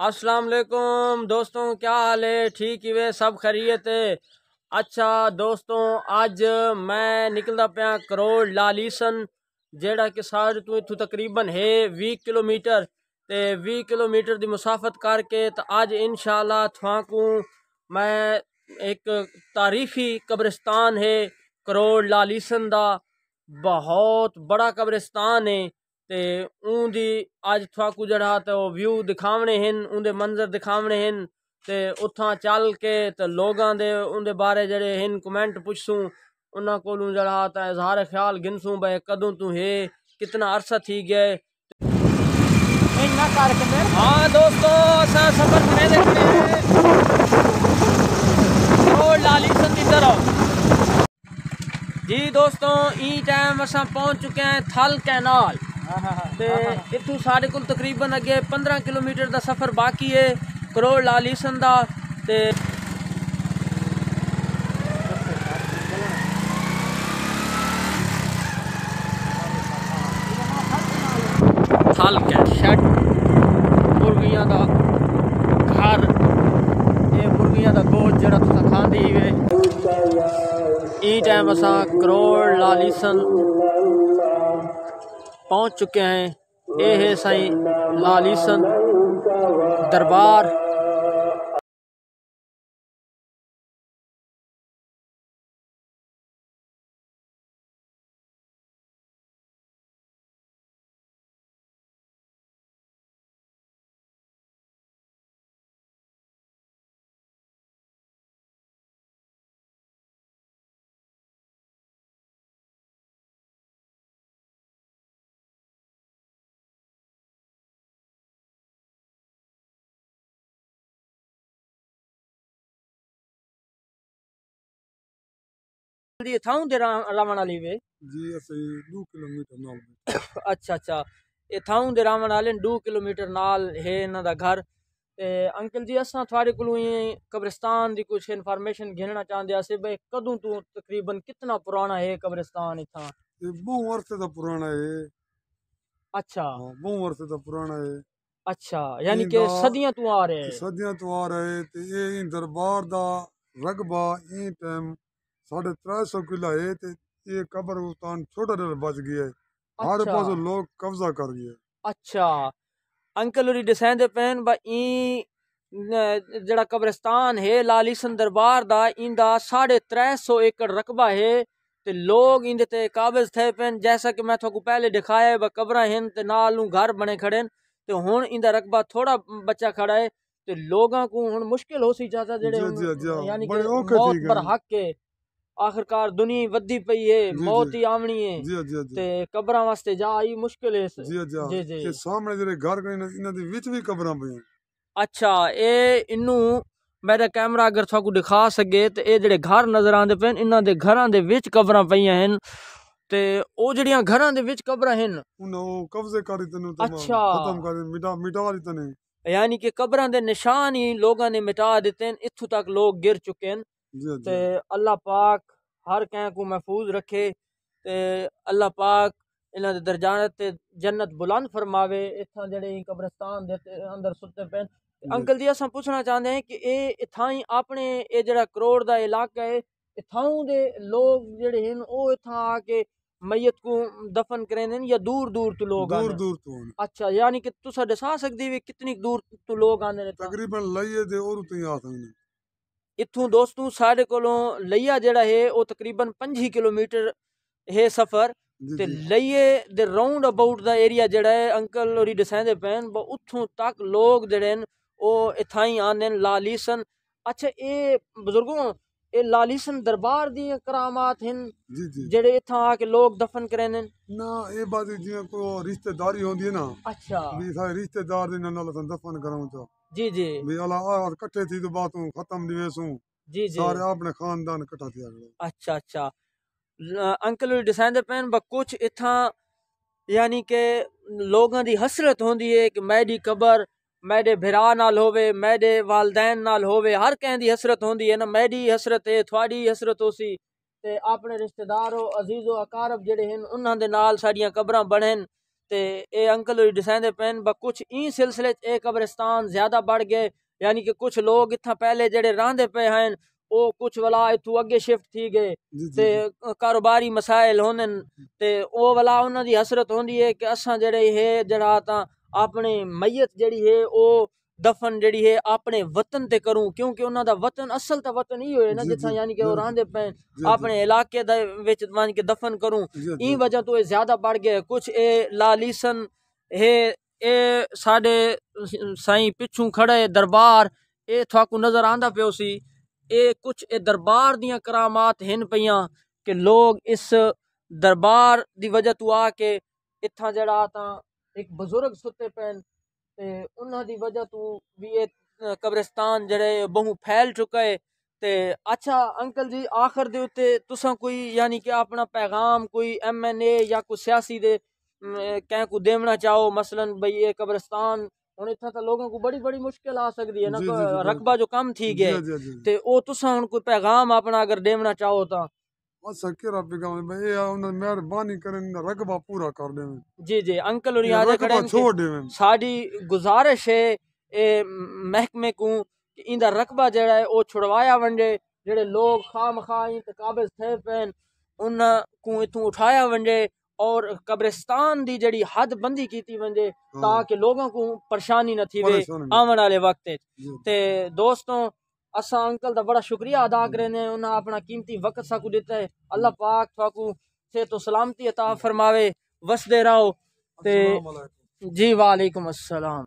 अस्सलाम वालेकुम दोस्तों, क्या हाल है? ठीक ही वे, सब खरीत है। अच्छा दोस्तों अज मैं निकलता पाया करोड़ लालीसन जेड़ा कि सारे तू इतों तकरीबन है भी किलोमीटर। ते भी किलोमीटर की मुसाफत करके तो अज इंशाल्लाह थवाकू मैं एक तारीफी कब्रिस्तान है करोड़ लालीसन का बहुत बड़ा कब्रिस्तान ते उंदी अज थोकू जड़ा तो व्यू दिखावने हैं उनके मंजर दिखावने हैं ते उथा चल के तो लोगों दे उनके बारे जड़े हैं कमेंट पुछसूँ उन्होंने को जड़ा तो इजहार ख्याल गिनसूँ भाई कदों तू है कितना अरसा थी गए हाँ। दोस्तों असा सफ़र में देखने लाली संदी तरफ़। जी दोस्तों ई टाइम असा पहुँच चुके हैं थल कैनाल। ਤੇ ਇਥੋਂ ਸਾਡੇ ਕੋਲ ਤਕਰੀਬਨ ਅੱਗੇ 15 ਕਿਲੋਮੀਟਰ ਦਾ ਸਫ਼ਰ ਬਾਕੀ ਹੈ ਕਰੋੜ ਲਾਲ ਈਸਨ ਦਾ ਤੇ ਹਲਕ ਹੈ ਸ਼ੈਡ ਮੁਰਗੀਆਂ ਦਾ ਘਰ ਇਹ ਮੁਰਗੀਆਂ ਦਾ ਗੋਸ਼ ਜਿਹੜਾ ਤੁਸੀਂ ਖਾਂਦੇ ਹੀ ਵੇ ਇਹ ਟਾਈਮ ਅਸਾਂ ਕਰੋੜ ਲਾਲੀਸਨ पहुँच चुके हैं। ये है साई लालीसन दरबार। जी थाऊ दे रावण वाली वे जी असई 2 किलोमीटर नाल अच्छा अच्छा। ए थाऊ दे रावण वाले 2 किलोमीटर नाल है इना दा घर। ते अंकल जी असा थोड़े कोलो कब्रिस्तान दी कुछ इंफॉर्मेशन घेना चाहंदे आसे बे कदू तू तकरीबन कितना पुराना है कब्रिस्तान इथा बहु अरसे दा पुराना है। अच्छा। बहु अरसे दा पुराना है। अच्छा यानी कि सदियाँ तो आ रहे सदियाँ तो आ रहे ते ये दरबार दा रगबा ई टाइम साढ़े त्रै सौ किला है ते ये कबर उतान छोटा डर बच गया है। हमारे अच्छा। पास लोग कब्जा कर गया अच्छा। अंकल और दे पेन बा ई जड़ा कब्रिस्तान है लालीसन दरबार दा इंदा साढ़े त्रै सौ एकड़ रकबा है ते लोग इंदे ते काबिज थे पेन। जैसा कि मैं थोको पहले दिखाया है कब्र हैं ते नालू घर बने खड़े ते हुन इंदा रकबा थोड़ा बच्चा खड़ा है ते लोगों को हुन मुश्किल हो सी ज़्यादा जेड़े हाँ। यानी कि मौत पर हक है। आखिरकार दुनिया वधी पई है मौत ही आवनी है। जी जी ते कब्रां वास्ते जा मुश्किल है जी जी जी। ते सामने जेरे घर कने इना अच्छा, दे विच भी कब्रां पई अच्छा ए इनु मेरा कैमरा अगर थाकू दिखा सके तो ये जेडे घर नज़र आते पे इन्हों के घर के बिच कबर पई हैं ते ओ जड़ियाँ घर के बिच कबर हैं कब्जे कर अच्छा। खत्म कर मिटा मिटा वाली तने यानी कि कब्र के निशान ही लोगों ने मिटा दिते हैं इथों तक लोग गिर चुके हैं ਲੋਕਾਂ ਨੇ ਮਿਟਾ ਦਿੱਤੇ ਨੇ ਇੱਥੋਂ ਤੱਕ ਲੋਕ ਗਿਰ ਚੁੱਕੇ ਨੇ ਜੀ ਤੇ ਜੀ ਅੱਲਾਹ ਪਾਕ ਹਰ ਕਹਿ को महफूज रखे ਤੇ ਅੱਲਾਹ ਪਾਕ ਇਹਨਾਂ ਦੇ ਦਰਜਾਤ ਤੇ ਜੰਨਤ ਬੁਲੰਦ ਫਰਮਾਵੇ ਇੱਥਾਂ ਜਿਹੜੇ ਹੀ ਕਬਰਸਤਾਨ ਦੇ ਤੇ ਅੰਦਰ ਸੁੱਤੇ ਪਏ ਨੇ। ਤੇ ਜੀ। ਅੰਕਲ ਜੀ ਅਸਾਂ ਪੁੱਛਣਾ ਚਾਹੁੰਦੇ ਹਾਂ ਕਿ ਇਹ ਇਥਾਂ ਹੀ ਆਪਣੇ ਇਹ ਜਿਹੜਾ ਕਰੋੜ ਦਾ ਇਲਾਕਾ ਹੈ ਇਥਾਂ ਦੇ ਲੋਕ ਜਿਹੜੇ ਹਨ ਉਹ ਇਥਾਂ ਆ ਕੇ ਮਈਤ को दफन करेंदे ने या दूर दूर तो लोग ਦੂਰ आने ਦੂਰ ਤੋਂ ਨੇ। अच्छा यानी कि तुसा दसा सकदी भी कितनी दूर तो लोग आने ने इत्थां? ਤਕਰੀਬਨ ਲਈਏ ਦੇ ਔਰ ਤੋਂ ਹੀ ਆ ਸਕਦੇ ਨੇ इत्थों दोस्तों साढ़े कोलों लइया जेड़ा है वो तकरीबन 5 किलोमीटर है सफर ਜੀ ਤੇ ਜੀ ਲਈਏ ਦੇ ਰਾਉਂਡ ਅਬਾਊਟ ਦਾ ਏਰੀਆ ਜਿਹੜਾ ਹੈ ਅੰਕਲ ਹੋਰੀ ਦਸਾਂਦੇ ਪੈਣ ਬ ਉੱਥੋਂ ਤੱਕ ਲੋਕ ਜਿਹੜੇ ਨੇ ਉਹ ਇਥਾਂ ਹੀ ਆਉਂਦੇ ਨੇ ਲਾਲੀਸਨ ਅੱਛਾ ਇਹ ਬਜ਼ੁਰਗੋ ਇਹ ਲਾਲੀਸਨ ਦਰਬਾਰ ਦੀਆਂ ਕਰਾਮਾਤ ਹਨ ਜੀ ਜੀ ਜਿਹੜੇ ਇਥਾਂ ਆ ਕੇ ਲੋਕ ਦਫਨ ਕਰੇ ਨੇ ਨਾ ਇਹ ਬਾਤ ਜਿਵੇਂ ਕੋ ਰਿਸ਼ਤੇਦਾਰੀ ਹੁੰਦੀ ਹੈ ਨਾ ਅੱਛਾ ਵੀ ਸਾਰੇ ਰਿਸ਼ਤੇਦਾਰ ਦੇ ਨਾਲ ਅਸਾਂ ਦਫਨ ਕਰਾਉਂ जी जी। भी अला और कटे थी तो बात हूँ खत्म निवेश हूँ जी जी। सारे आपने खानदान कटा दिया अच्छा अच्छा। अंकल डिसाइन पैन कुछ इथा यानी के लोगों दी हसरत होंगी है कि मैडी कबर मैडे भिरा नाल होवे मैडे वालदैन नाल होवे हर कें दी हसरत होंदी है ना? मैडी हसरत है थुआडी हसरत होसी। ते अपने रिश्तेदारो अजीजो अकारब जेड़े हैं उन्हां दे नाल साड़ियाँ कब्रां बनन। ਨਾਲ ਸਾਡੀਆਂ ਕਬਰਾਂ ਬਣਨ ਤੇ ਇਹ ਅੰਕਲ ਹੋਈ ਦਸਾਂਦੇ ਪੈਨ ਬਾ ਕੁਛ ई सिलसिले च ਇਹ ਕਬਰਸਤਾਨ ਜ਼ਿਆਦਾ बढ़ गए यानी कि कुछ लोग इत्थां पहले जेड़े रांदे पे हैं ਉਹ ਕੁਛ ਵਲਾ ਇਥੋਂ ਅੱਗੇ ਸ਼ਿਫਟ ਥੀ ਗਏ ਜੀ ਜੀ ਤੇ ਕਾਰੋਬਾਰੀ ਮਸਾਇਲ ਹੁੰਦੇ ਨੇ ਤੇ ਉਹ ਵਲਾ ਉਹਨਾਂ ਦੀ ਹਸਰਤ ਹੁੰਦੀ ਹੈ ਕਿ ਅਸਾਂ ਜਿਹੜੇ ਹੈ ਜਿਹੜਾ ਤਾਂ ਆਪਣੇ ਮਈਤ ਜਿਹੜੀ ਹੈ ਉਹ ਦਫਨ ਜਿਹੜੀ ਹੈ ਆਪਣੇ ਵਤਨ ਤੇ ਕਰੂੰ ਕਿਉਂਕਿ ਉਹਨਾਂ ਦਾ ਵਤਨ ਅਸਲ ਤਾਂ ਵਤਨ ਹੀ ਹੋਏ ਨਾ ਜੀ, ਜਿੱਥਾਂ ਜੀ, ਯਾਨੀ ਕਿ ਉਹ ਬਿਲਕੁਲ। ਰਾਂਦੇ ਪਏ ਜੀ, ਜੀ, ਆਪਣੇ ਇਲਾਕੇ ਦੇ ਵਿੱਚ ਮੰਨ ਕੇ ਦਫਨ ਕਰੂੰ ਜੀ, ਜੀ, ਇਹ ਵਜ੍ਹਾ ਤੋਂ ਇਹ ਜ਼ਿਆਦਾ बढ़ गए कुछ ए लालीसन है ए साडे साईं पिछू खड़े दरबार ਇਹ ਤੁਹਾਨੂੰ ਨਜ਼ਰ ਆਂਦਾ ਪਿਓ ਸੀ ਇਹ ਕੁਝ ਇਹ ਦਰਬਾਰ ਦੀਆਂ ਕਰਾਮਾਤ ਹਨ ਪਈਆਂ ਕਿ ਲੋਕ ਇਸ ਦਰਬਾਰ ਦੀ ਵਜ੍ਹਾ ਤੋਂ ਆ ਕੇ ਇੱਥਾਂ ਜਿਹੜਾ ਤਾਂ ਇੱਕ ਬਜ਼ੁਰਗ ਸੁੱਤੇ ਪੈਣ ਤੇ ਉਹਨਾਂ ਦੀ ਵਜ੍ਹਾ ਤੋਂ ਵੀ ਇਹ ਅ, ਕਬਰਿਸਤਾਨ ਜਿਹੜੇ ਬਹੁ ਫੈਲ ਚੁੱਕਾ ਹੈ ਤੇ ਅੱਛਾ ਅੰਕਲ ਜੀ ਆਖਰ ਦੇ ਉੱਤੇ ਤੁਸੀਂ ਕੋਈ ਯਾਨੀ ਕਿ ਆਪਣਾ ਪੈਗਾਮ ਕੋਈ ਐਮਐਨਏ ਜਾਂ ਕੋਈ ਸਿਆਸੀ ਦੇ ਕਹਿ ਕੋ ਦੇਵਣਾ ਚਾਹੋ ਮਸਲਨ ਭਈ ਇਹ ਕਬਰਿਸਤਾਨ ਹੁਣ ਇੱਥੇ ਤਾਂ ਲੋਕਾਂ ਕੋ ਬੜੀ ਬੜੀ ਮੁਸ਼ਕਿਲ ਆ ਸਕਦੀ ਹੈ ਨਾ ਜੀ, ਕੋਈ ਜੀ, ਜੀ, ਰਕਬਾ ਜੋ ਕਮ ਥੀ ਗਏ ਜੀ, ਜੀ, ਜੀ। ਤੇ ਉਹ ਤੁਸੀਂ ਹੁਣ केरा ए उन मेहरबानी पूरा कर देवे। जी जी अंकल और खड़े छोड़ देवे। साडी गुजारिश है ए महकमे को इंदा रकबा है ओ छुड़वाया वंडे। जेड़े लोग खाम थे उन को उठाया वंडे और कब्रिस्तान दी जड़ी हद बंदी कीती ताकि लोगों को परेशानी न थी आवन वाले वक्त ते दोस्तों अस अंकल का बड़ा शुक्रिया अदा कर करें उन्हें अपना कीमती वक्त साकू दिता है। अल्लाह पाक साकू से तो सलामती अता फरमावे। वसते रहो ते जी वालेकुम अस्सलाम।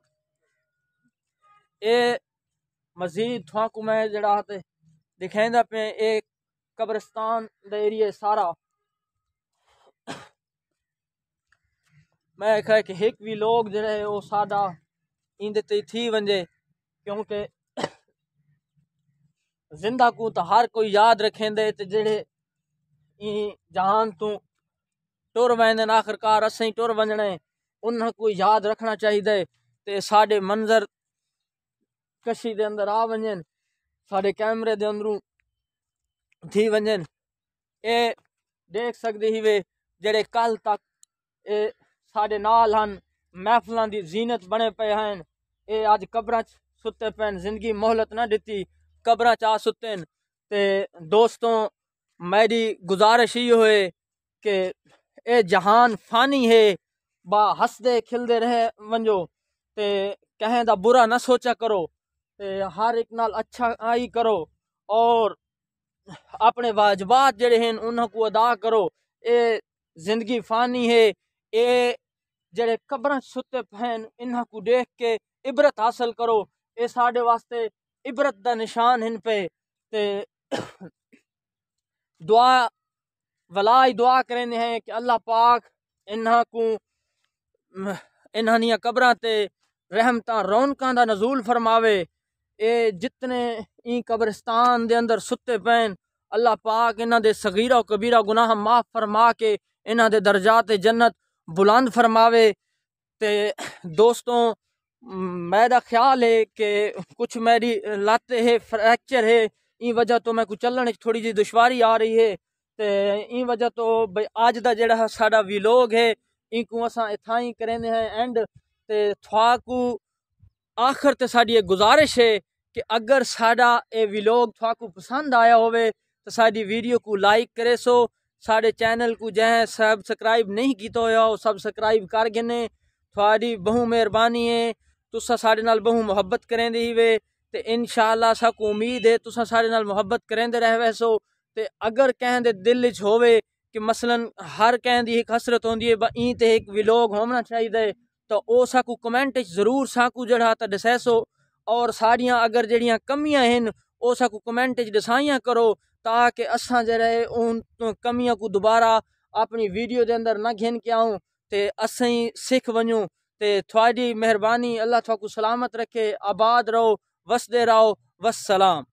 ए मजीद थोकू मैं जरा ते पे एक कब्रस्तान एरिए सारा। मैं कहा कि एक भी लोग जो वो सादा इंदे थी वजे क्योंकि ਜ਼ਿੰਦਾ ਕੋ ਤਾਂ ਹਰ ਕੋਈ ਯਾਦ ਰੱਖੇਂਦੇ ਤੇ ਜਿਹੜੇ ਇਹ ਜਹਾਨ ਤੋਂ ਟੁਰ ਵੈਂਦੇ ਨੇ ਆਖਰਕਾਰ ਅਸੀਂ ਟੁਰ ਵੰਜਣੇ ਉਹਨਾਂ ਨੂੰ ਯਾਦ ਰੱਖਣਾ ਚਾਹੀਦਾ ਤੇ ਸਾਡੇ ਮੰਜ਼ਰ ਕਸ਼ੀ ਦੇ ਅੰਦਰ ਆ ਵੰਜਣ ਸਾਡੇ ਕੈਮਰੇ ਦੇ ਅੰਦਰੋਂ ਥੀ ਵੰਜਣ ਇਹ ਦੇਖ ਸਕਦੇ ਹੀ ਵੇ ਜਿਹੜੇ ਕੱਲ ਤੱਕ ਇਹ ਸਾਡੇ ਨਾਲ ਹਨ ਮਹਿਫਲਾਂ ਦੀ ਜ਼ੀਨਤ ਬਣੇ ਪਏ ਹਨ ਇਹ ਅੱਜ ਕਬਰਾਂ 'ਚ ਸੁੱਤੇ ਪੈਣ ਜ਼ਿੰਦਗੀ ਮੋਹਲਤ ਨਾ ਦਿੱਤੀ ਕਬਰਾਂ 'ਚ ਆ ਸੁੱਤੇ ਨੇ ਤੇ ਦੋਸਤੋ ਮੇਰੀ ਗੁਜ਼ਾਰਿਸ਼ ਹੀ ਹੋਏ ਕਿ ਇਹ ਜਹਾਨ ਫਾਨੀ ਹੈ बा हसदे खिलदे रहे वंजो ते कहें दा बुरा ना सोचा करो ते हर एक नाल अच्छा आई करो और अपने वाजबात जेड़े हैं उन्हां को अदा करो ए जिंदगी फानी है ए जेड़े कब्रां सुते पैन इन्हां को देख के इबरत हासिल करो ए साडे वास्ते इबरत का निशान इन पे ते दुआ वला दुआ करें हैं कि अल्लाह पाक इन्हों को, इन्हों कबर ते रहमत रौनक का नजूल फरमावे। ये जितने ई कब्रिस्तान के अंदर सुते पैन, अल्लाह पाक इन्हों सगीरा कबीरा गुनाह माफ़ फरमा के इन्हों के दर्जा जन्नत बुलंद फरमावे। ते दोस्तों मेरा ख्याल है कि कुछ मेरी लत है, फ्रैक्चर है इन वजह तो मैं कुछ चलने थोड़ी जी दुशारी आ रही है। तो इन वजह तो भाई अज का जोड़ा साढ़ा विलोग है इनको असा इतना ही करेंगे हैं एंड तो थोकू आखिर तो साड़ी गुजारिश है कि अगर साड़ा ये विलोग थोकू पसंद आया होवे तो साड़ी वीडियो को लाइक करे सो। साडे चैनल को जै सब्सक्राइब नहीं किया हो सब्सक्राइब कर गए थोड़ी बहु मेहरबानी है। तुसा बहु मुहब्बत करेंदे ही वे, ते इंशाअल्लाह साकू उम्मीद है तुसा नाल मुहब्बत करेंदे रह वैसो ते अगर कहें दे दिल च होवे कि मसलन हर कहें दी एक हसरत होंदी है ई ते एक विलोग होना चाहिए तो ओ साकू कमेंट ज़रूर साकू जड़ा ता दसैसो और साड़ियाँ अगर जड़ियाँ कमियाँ हैं ओ साकू कमेंट च दसाइयाँ करो, ताकि असां जड़े उन कमियाँ को दोबारा अपनी वीडियो दे अंदर ना घिन के आऊँ, ते असें सिख वञूं। ते थोड़ी मेहरबानी अल्लाह थोकू सलामत रखे आबाद रहो वसदे रहो वसलाम